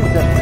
poison.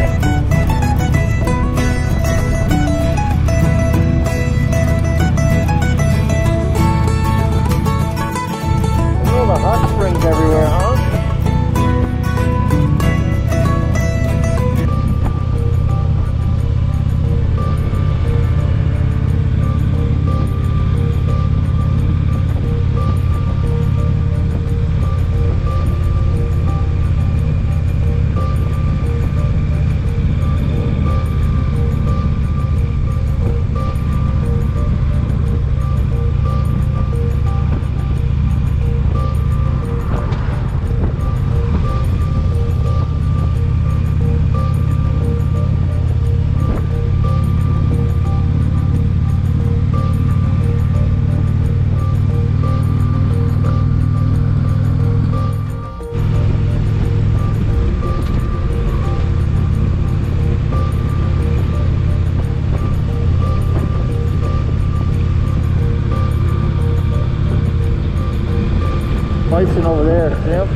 Bison over there, yep.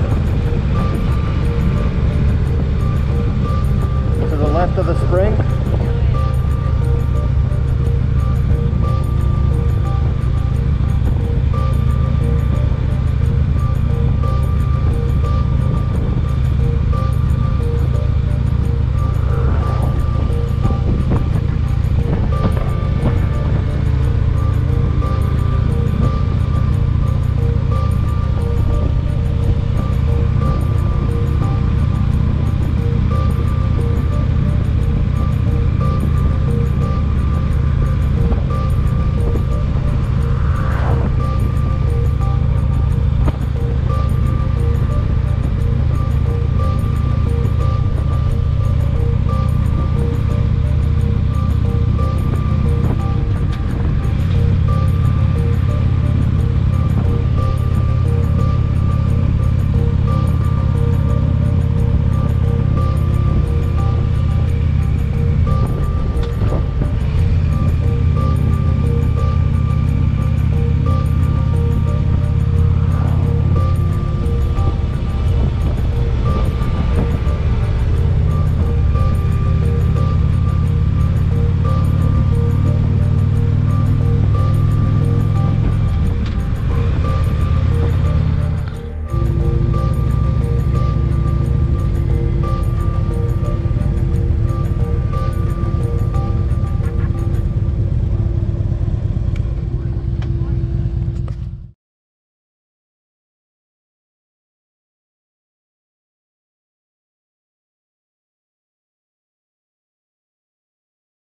To the left of the spring.